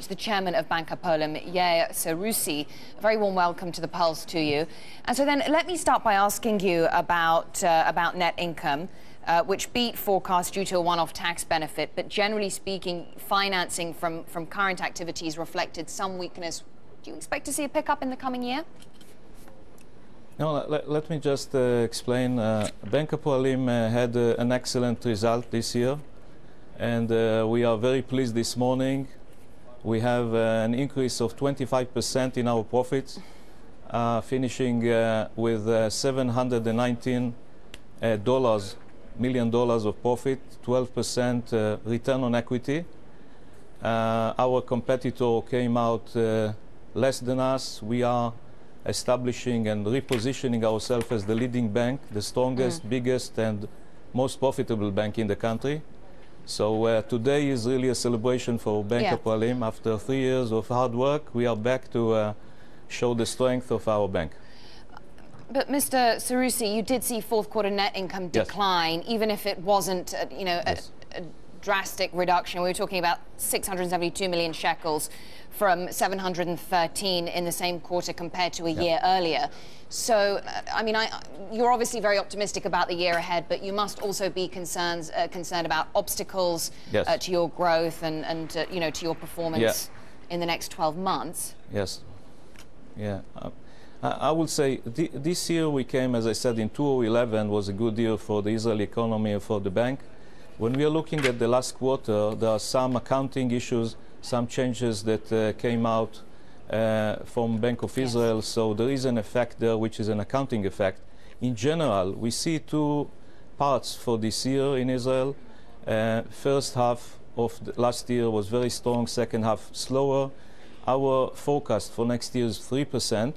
to the chairman of Bank Hapoalim, Yair Seroussi. A very warm welcome to the Pulse to you. And so then let me start by asking you about, uh, about net income. Uh, which beat forecasts due to a one-off tax benefit, but generally speaking, financing from, from current activities reflected some weakness. Do you expect to see a pickup in the coming year? No, let, let me just uh, explain. Uh, Bank Hapoalim uh, had uh, an excellent result this year, and uh, we are very pleased this morning. We have uh, an increase of 25% in our profits, uh, finishing uh, with uh, 719 dollars million dollars of profit, 12% return on equity. our competitor came out less than us. We are establishing and repositioning ourselves as the leading bank, the strongest, mm. biggest, and most profitable bank in the country. So uh, today is really a celebration for Bank yeah. Hapoalim. After three years of hard work, we are back to uh, show the strength of our bank. But Mr. Seroussi, you did see fourth quarter net income decline, yes. even if it wasn't, uh, you know, yes. a, a drastic reduction. We were talking about 672 million shekels from 713 in the same quarter compared to a year earlier. So, uh, I mean, I, you're obviously very optimistic about the year ahead, but you must also be concerns, uh, concerned about obstacles yes. uh, to your growth and, and uh, you know, to your performance yeah. in the next 12 months. Yes. Yeah. Uh, I would say th this year we came, as I said, in 2011 was a good year for the Israeli economy and for the bank. When we are looking at the last quarter, there are some accounting issues, some changes that uh, came out uh, from Bank of Israel. Yes. So there is an effect there, which is an accounting effect. In general, we see two parts for this year in Israel. Uh, first half of last year was very strong, second half slower. Our forecast for next year is 3%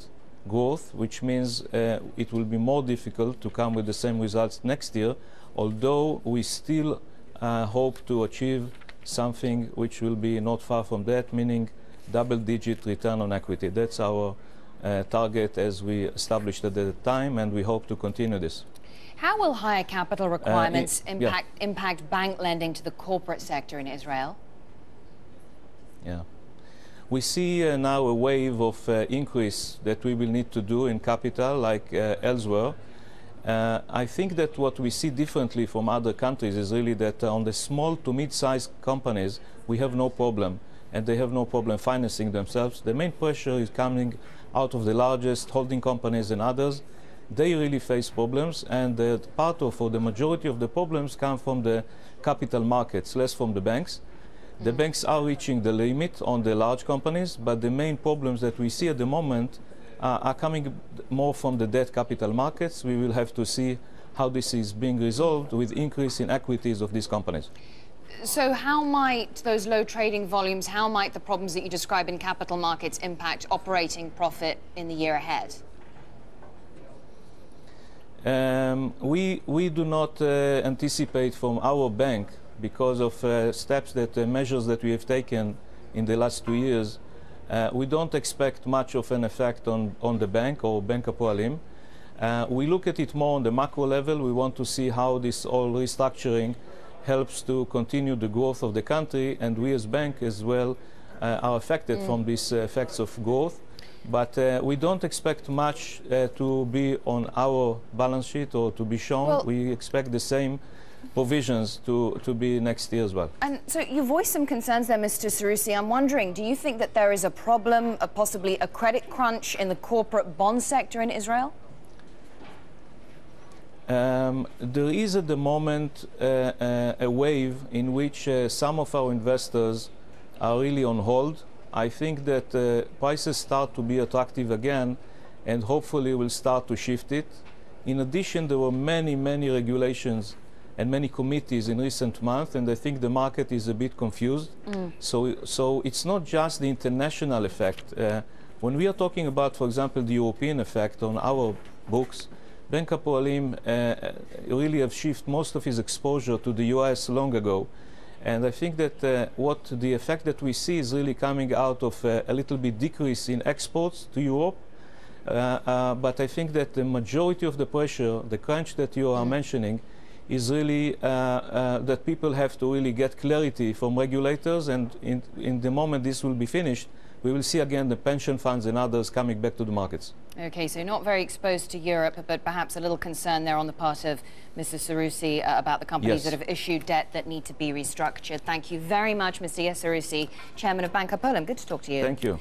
growth, which means uh, it will be more difficult to come with the same results next year although we still uh, hope to achieve something which will be not far from that, meaning double-digit return on equity. That's our uh, target as we established at the time, and we hope to continue this. How will higher capital requirements uh, impact, yeah. impact bank lending to the corporate sector in Israel? Yeah. We see uh, now a wave of uh, increase that we will need to do in capital like uh, elsewhere. Uh, I think that what we see differently from other countries is really that uh, on the small to mid-sized companies, we have no problem, and they have no problem financing themselves. The main pressure is coming out of the largest holding companies and others. They really face problems, and uh, part of, or the majority of the problems come from the capital markets, less from the banks. The mm. banks are reaching the limit on the large companies, but the main problems that we see at the moment uh, are coming more from the debt capital markets. We will have to see how this is being resolved with increase in equities of these companies. So how might those low trading volumes, how might the problems that you describe in capital markets impact operating profit in the year ahead? Um, we, we do not uh, anticipate from our bank, because of uh, steps that, uh, measures that we have taken in the last two years, uh, we don't expect much of an effect on, on the bank or Bank Hapoalim. Uh, we look at it more on the macro level. We want to see how this all restructuring helps to continue the growth of the country, and we as bank as well uh, are affected mm. from these uh, effects of growth. But uh, we don't expect much uh, to be on our balance sheet or to be shown. Well, we expect the same provisions to, to be next year as well. And so you voiced some concerns there, Mr. Seroussi. I'm wondering, do you think that there is a problem, a possibly a credit crunch in the corporate bond sector in Israel? Um, there is at the moment uh, uh, a wave in which uh, some of our investors are really on hold. I think that uh, prices start to be attractive again and hopefully will start to shift it. In addition, there were many, many regulations and many committees in recent months, and I think the market is a bit confused. Mm. So, so it's not just the international effect. Uh, when we are talking about, for example, the European effect on our books, Bank Hapoalim uh, uh, really have shifted most of his exposure to the US long ago. And I think that uh, what the effect that we see is really coming out of uh, a little bit decrease in exports to Europe. Uh, uh, but I think that the majority of the pressure, the crunch that you are mm. mentioning, is really uh, uh, that people have to really get clarity from regulators, and in, in the moment this will be finished, we will see again the pension funds and others coming back to the markets. Okay, so not very exposed to Europe, but perhaps a little concern there on the part of Mr. Seroussi uh, about the companies yes. that have issued debt that need to be restructured. Thank you very much, Mr. Yair Seroussi, Chairman of Bank Hapoalim. Good to talk to you. Thank you.